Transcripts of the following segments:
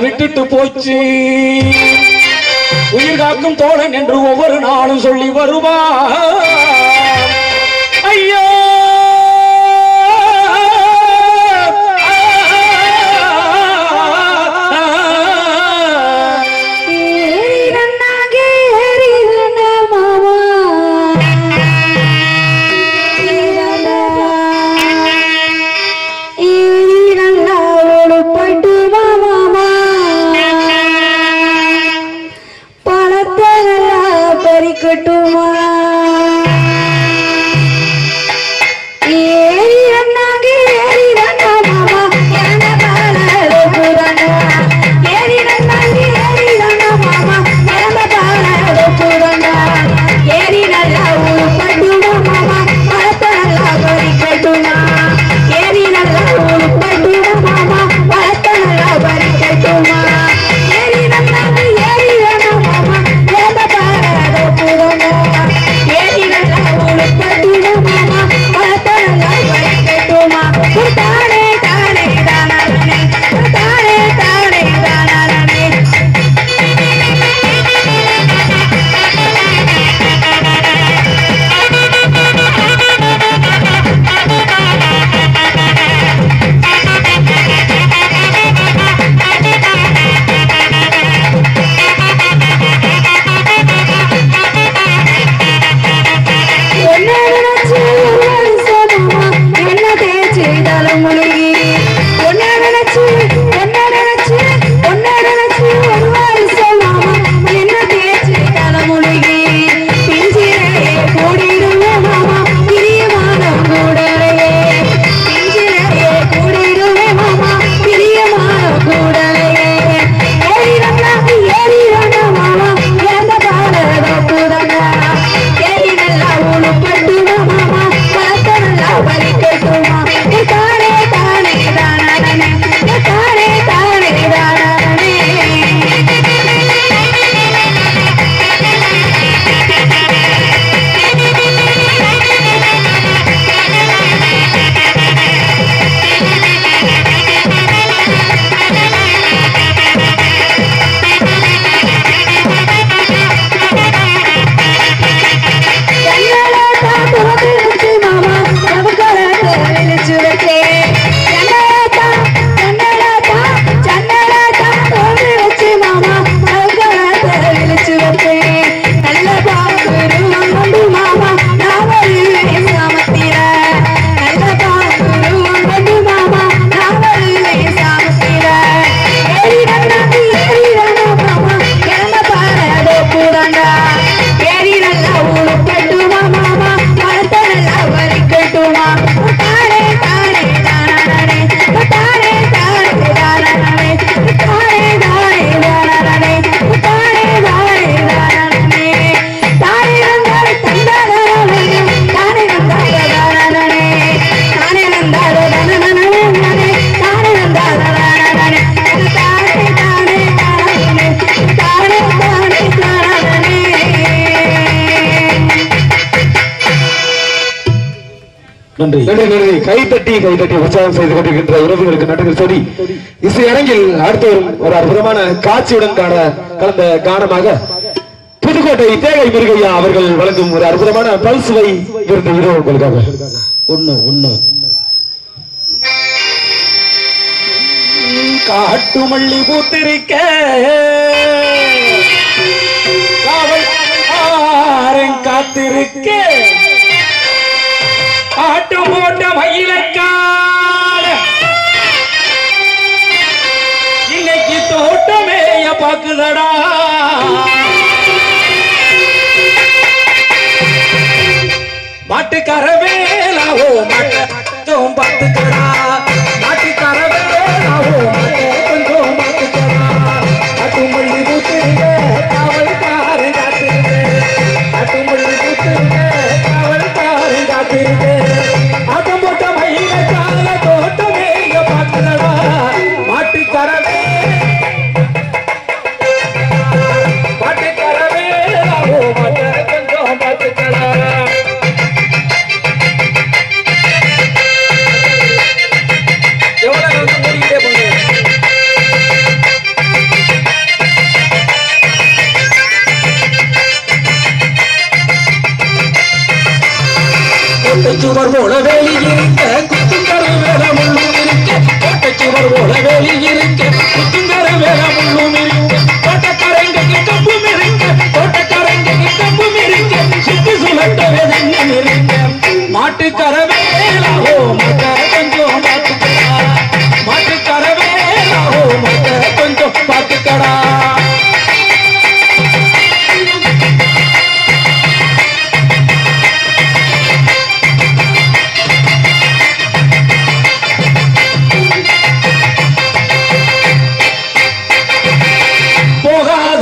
விட்டுட்டு போச்சு. உயிர் காக்கும் தோழன் என்று ஒவ்வொரு நாளும் சொல்லி வருவா நன்றி. நன்றி கைத்தட்டி கைத்தட்டி உற்சாகம் செய்து கொண்டிருக்கின்ற உறவுகளுக்கு நன்றிகள். சொல்லி இசை அரங்கில் அடுத்த ஒரு அற்புதமான காட்சியுடன் காண கலந்த காரணமாக புதுக்கோட்டை தேகை முருகையா அவர்கள் வழங்கும் ஒரு அற்புதமான பல்சுவை இருந்த இரவு ஒண்ணு ஒண்ணு. காட்டு மல்லி பூத்திருக்க. காவல் காத்திருக்க. ஆட்டம் போட்ட மயிலக்கால இன்னைக்கு தோட்டமேய பாக்குதடா மாட்டுக்கார வேலாவோ மாட்டோம் பாத்துக்கடா Oh, my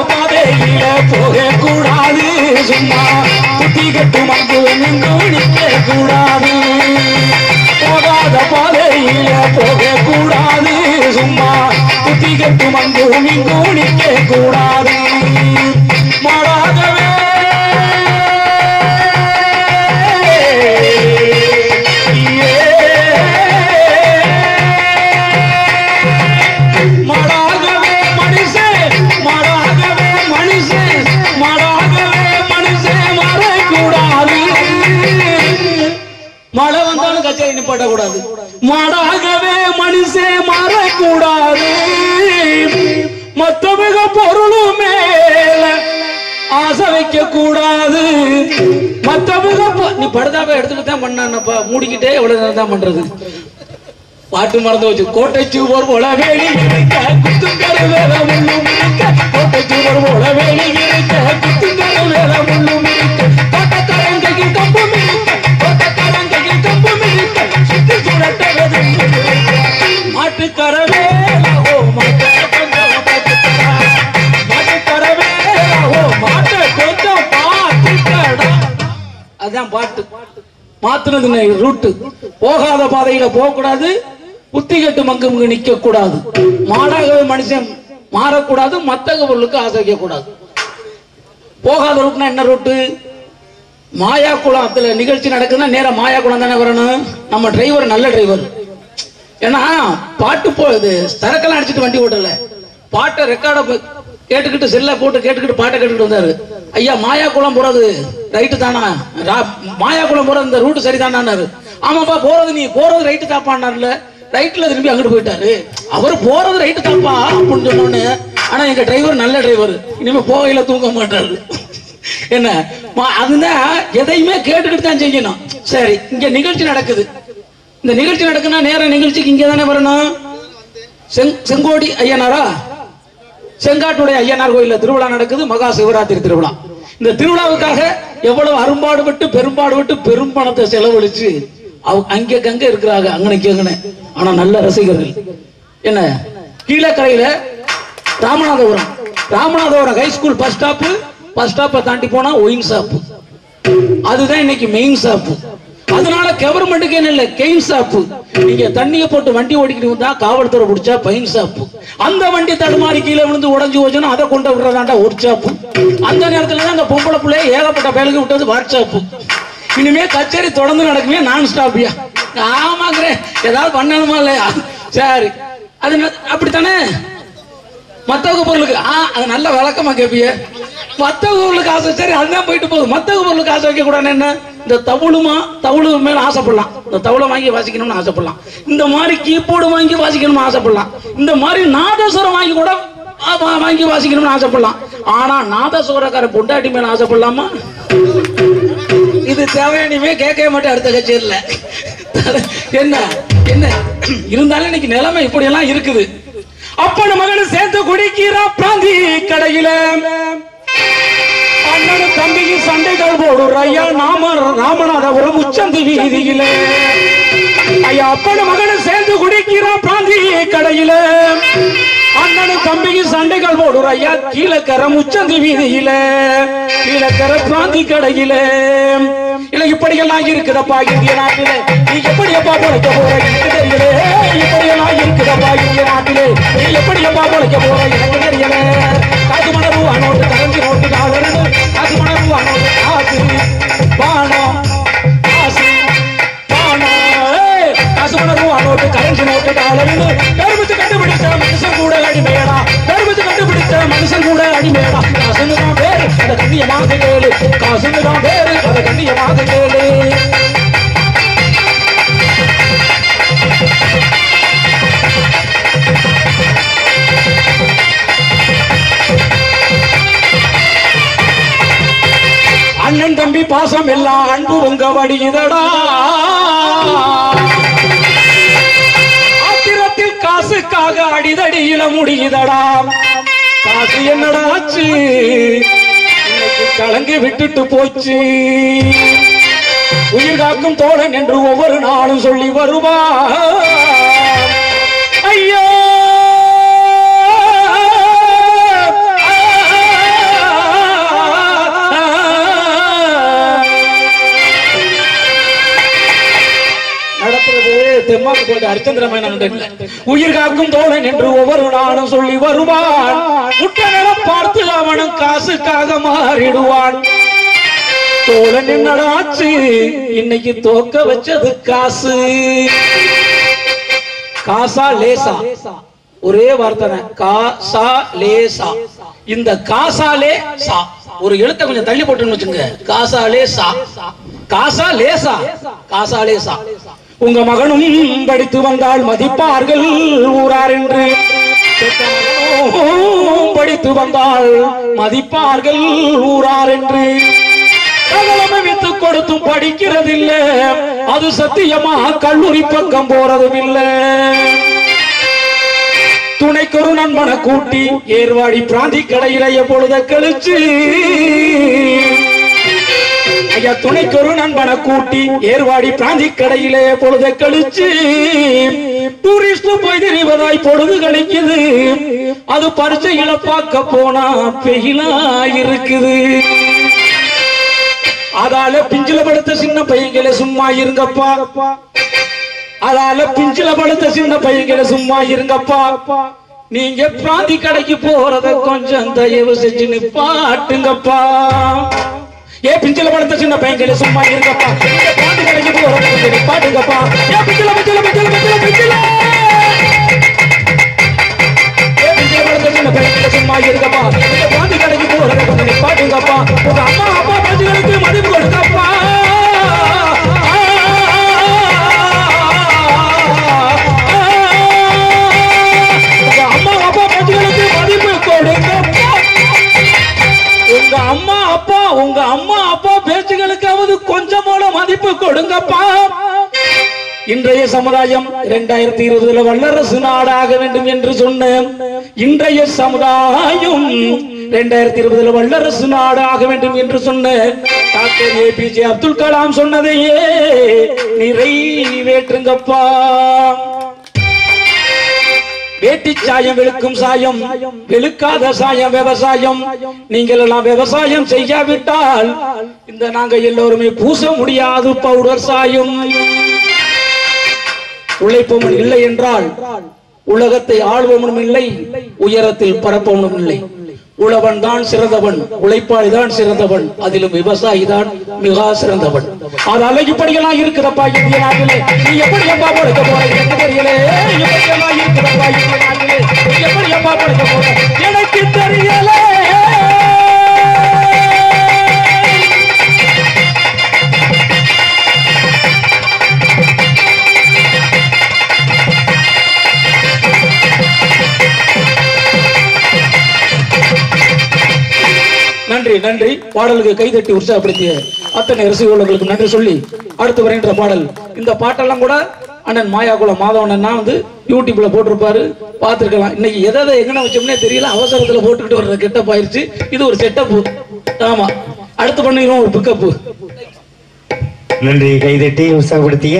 போகாத பாதையில போக கூடாது சும்மா குத்தி கட்டு மங்கு நிற்க கூடாது போகாத பாதையில போக கூடாது சும்மா குத்தி கட்டு மங்கு நிற்க கூடாது வந்தாலும் கச்சேரி நிப்பாட்ட கூடாது மாடாகவே மனுஷன் மாறக்கூடாது. மத்தமிக பொருளும் மேல ஆசை வைக்க கூடாது மத்தமிக பொ- நீ படுதாப்ப எடுத்துட்டு தான் பண்ணப்பா மூடிக்கிட்டே எவ்வளவு நேரம் தான் பண்றது? பாட்டு மறந்து வச்சு கோட்டை சூவர் போல வேலி குத்துங்கர வேல முள்ளும் இருக்க கோட்டை சூவர் போல வேலி குத்துங்கர வேல முள்ளும் அதான் பாட்டு மாத்துனது ரூட்டு போகாத பாதையில போக கூடாது புத்தி கட்டு மங்கு நிக்க கூடாது மாடாகவே மனுஷன் மாறக்கூடாது மத்தக பொருளுக்கு ஆசை கூடாது போகாத ரூட்னா என்ன ரூட்டு மாயா குளத்துல நிகழ்ச்சி நடக்குதுன்னா நேரம் மாயா குளம் தானே வரணும் நம்ம டிரைவர் நல்ல டிரைவர் ஏன்னா பாட்டு போ இது சரக்கெல்லாம் அடிச்சிட்டு வண்டி ஓட்டல. பாட்டை ரெக்கார்ட கேட்டுக்கிட்டு செல்ல போட்டு கேட்டுக்கிட்டு பாட்டை கேட்டுக்கிட்டு வந்தாரு. ஐயா மாயாக்குளம் போறது ரைட்டு தானா? ரா- குளம் போறது இந்த ரூட்டு சரிதானாரு ஆமாப்பா போறது நீ போறது ரைட்டு தாப்பான்னாருல ரைட்ல திரும்பி அங்கிட்டு போயிட்டாரு. அவர் போறது ரைட்டு தாப்பா அப்படின்னு சொன்னோன்னு ஆனா எங்க டிரைவர் நல்ல டிரைவர் இனிமே போகையில தூங்க மாட்டாரு. என்ன? மா- அதுதான் எதையுமே கேட்டுக்கிட்டு தான் செய்யணும். சரி இங்க நிகழ்ச்சி நடக்குது. இந்த நிகழ்ச்சி நடக்குன்னா நேர நிகழ்ச்சிக்கு இங்கே தானே வரணும். செங் செங்கோடி ஐயனாரா? செங்காட்டுடைய ஐயனார் கோயிலில் திருவிழா நடக்குது மகா சிவராத்திரி திருவிழா. இந்த திருவிழாவுக்காக எவ்வளவு அரும்பாடுபட்டு பெரும்பாடுபட்டு பெரும் பணத்தை செலவழிச்சு அவ அங்க கங்க இருக்கிறாங்க அங்கனைக்கு அங்கன ஆனா நல்ல ரசிகர்கள். என்ன? கீழக்கரையில Ramanathapuram. Ramanathapuram high school bus stop bus ஸ்டாப்பை தாண்டி போனா ஒயின் ஷாப் அதுதான் இன்னைக்கு மெயின் ஷாப்பு அதனால கவர்மெண்ட்டுக்கு என்ன இல்லை? கெயின் சாப்பு நீங்க தண்ணிய போட்டு வண்டி ஓடிக்கிட்டு வந்தா காவல்துறை பிடிச்சா பைன் சாப்பு அந்த வண்டி தடுமாறி கீழே விழுந்து உடஞ்சு போச்சுன்னா அதை கொண்டு விடுறதாண்டா ஒரு சாப்பு அந்த நேரத்துல தான் அந்த பொம்பளை பிள்ளைய ஏகப்பட்ட பயலுக்கு விட்டது வாட்ஸ்அப்பு இனிமே கச்சேரி தொடர்ந்து நடக்குமே நான் ஸ்டாப்பியா ஆமாங்கிறேன் ஏதாவது பண்ணணுமா இல்லையா? சரி. அது அப்படித்தானே? மத்தவங்க பொருளுக்கு ஆ அது நல்ல விளக்கமா கேப்பிய. மத்தவங்க பொருளுக்கு ஆசை சரி அதுதான் போயிட்டு போகுது. மத்தவங்க பொருளுக்கு ஆசை வைக்க கூடாது என்ன? இந்த தவுளுமா தவுளு மேல ஆசைப்படலாம். இந்த தவுளை வாங்கி வாசிக்கணும்னு ஆசைப்படலாம். இந்த மாதிரி கீபோர்டு வாங்கி வாசிக்கணும்னு ஆசைப்படலாம். இந்த மாதிரி நாதஸ்வரம் வாங்கி கூட வாங்கி வாசிக்கணும்னு ஆசைப்படலாம். ஆனா நாதஸ்வரக்கார பொண்டாட்டி மேல ஆசைப்படலாமா? இது தேவையானுமே கேட்கவே மாட்டேன் அடுத்த கட்சியில் என்ன என்ன? இருந்தாலும் இன்னைக்கு நிலைமை இப்படி எல்லாம் இருக்குது. அப்ப நம்ம சேர்த்து குடிக்கிறா பிராந்தி கடையில. அண்ணனும் தம்பிக்கு சண்டைகள் போடுற ஐயா நாம ராமநாதபுரம் உச்சந்தி வீதியில. ஐயா அப்பன மகனும் சேர்ந்து குடிக்கிறான் பிராந்தி கடையில. அண்ணனும் தம்பிக்கு சண்டைகள் போடுற ஐயா கீழக்கர முச்சந்தி வீதியில. கீழக்கர பிராந்தி கடையில. இல்ல இப்படியெல்லாம் இருக்குதப்பா இந்திய நாட்டிலே. நீ எப்படி எப்பா பொழைக்க போற எனக்கு தெரியல. இப்படியெல்லாம் இருக்குதப்பா இந்திய நாட்டிலே. நீ எப்படி எப்பா பொழைக்க போற எனக்கு தெரியல. காசு மண ரூபா நோட்டு காசு மண ரூபா காசு. பானம் காசு பானம் காசு மண ரூபா கண்டுபிடிச்ச மனுஷன் கூட அடிமையடா. பெருமிச்சு கண்டுபிடிச்ச மனுஷன் கூட அடிமையடா. காசுன்னு தான் பேரு அதை கண்ணியமாக கேளு. காசுன்னு தான் பேரு அதை கண்ணியமாக கேளு. தம்பி பாசம் எல்லாம் அன்பு உங்க வடியுதடா ஆத்திரத்தில் காசுக்காக அடிதடியில முடியுதடா. காசு என்னடாச்சு இன்னைக்கு கலங்கி விட்டுட்டு போச்சு. உயிர் காக்கும் தோழன் என்று ஒவ்வொரு நாளும் சொல்லி வருவா தெம்மாக்கு போட்டு அரிச்சந்திரமேனன் உயிர் காக்கும் தோழன் என்று ஒவ்வொரு நாளும் சொல்லி வருவான். முட்ட நிலம் பார்த்து அவனும் காசுக்காக மாறிடுவான். தோழன் என்னடாச்சு இன்னைக்கு தோக்க வச்சது காசு. காசா லேசா? ஒரே வார்த்தை காசா லேசா. இந்த காசாலே சா ஒரு எழுத்த கொஞ்சம் தள்ளி போட்டுன்னு வச்சுங்க காசாலே சா காசா லேசா. காசாலே சா உங்க மகனும் படித்து வந்தால் மதிப்பார்கள் ஊரார் என்று. படித்து வந்தால் மதிப்பார்கள் ஊரார் என்று. சகலமே வித்து கொடுத்தும் படிக்கிறதில்ல. அது சத்தியமா? கல்லூரி பக்கம் போறதும் இல்ல துணைக்கொரு நண்பனை கூட்டி ஏர்வாடி பிராந்தி கடையில எப்பொழுத கழிச்சு ஐயா துணைக்கொரு நண்பனை கூட்டி ஏர்வாடி பிராந்தி கடையிலே பொழுத கழிச்சு டூரிஸ்ட் போய் தெரிவதாய் பொழுது கழிக்குது. அது பரிச்சைகளை பார்க்க போனா பெயிலா இருக்குது. அதால பிஞ்சில படுத்த சின்ன பையங்களை சும்மா இருங்கப்பா. அதால பிஞ்சில படுத்த சின்ன பையங்களை சும்மா இருங்கப்பா. நீங்க பிராந்தி கடைக்கு போறத கொஞ்சம் தயவு செஞ்சு நிப்பாட்டுங்கப்பா. ஏ பிஞ்சில படுத்த சின்ன பையங்களே சும்மா இருங்கப்பா. நீங்க பிராந்தி கடைக்கு போறத கொஞ்சம் நிப்பாட்டுங்கப்பா ஏ பிஞ்சில பிஞ்சில பிஞ்சில பிஞ்சில பிஞ்சில. ஏ பிஞ்சில படுத்த சின்ன பையங்களே சும்மா இருங்கப்பா. நீங்க பிராந்தி கடைக்கு போறத கொஞ்சம் நிப்பாட்டுங்கப்பா உங்க இன்றைய சமுதாயம் இரண்டாயிரத்தி இருபதுல வல்லரசு நாடாக வேண்டும் என்று சொன்ன இன்றைய சமுதாயம் இரண்டாயிரத்தி இருபதுல வல்லரசு நாடாக வேண்டும் என்று சொன்ன டாக்டர் ஏபிஜே அப்துல் கலாம் சொன்னதையே நிறைவேற்றுங்கப்பா. வேட்டி சாயம் வெளுக்கும் சாயம் வெளுக்காத சாயம் விவசாயம். நீங்கள் எல்லாம் விவசாயம் செய்யாவிட்டால் இந்த நாங்க எல்லோருமே பூச முடியாது பவுடர் சாயம். உழைப்பவன் இல்லை என்றால் உலகத்தை ஆள்பவனும் இல்லை உயரத்தில் பரப்பவனும் இல்லை. உழவன் தான் சிறந்தவன் உழைப்பாளி தான் சிறந்தவன் அதிலும் விவசாயி தான் மிக சிறந்தவன். அது அழகுப்படிகளா இருக்கிறப்பா இந்திய நாட்டிலே. நீ எப்படி அப்பா படுக்க போற எனக்கு தெரியல இருக்கிறப்பா இந்திய நாட்டிலே? எப்படி அப்பா படுக்க போற? எனக்கு தெரியல நன்றி நன்றி. பாடலுக்கு கைதட்டி உற்சாகப்படுத்திய அத்தனை ரசிகர்களுக்கு நன்றி சொல்லி அடுத்து வருகின்ற பாடல். இந்த பாட்டெல்லாம் கூட அண்ணன் மாயாக்குள மாதவனா வந்து யூடியூப்ல போட்டிருப்பாரு. பார்த்திருக்கலாம். இன்னைக்கு எதை எதை எங்கன வச்சோம்னே தெரியல. அவசரத்துல போட்டுக்கிட்டு வர்ற கெட்டப் ஆயிருச்சு. இது ஒரு செட்டப் ஆமா. அடுத்து பண்ணிடுவோம் ஒரு பிக்கப் நன்றி. கைதட்டி உற்சாகப்படுத்திய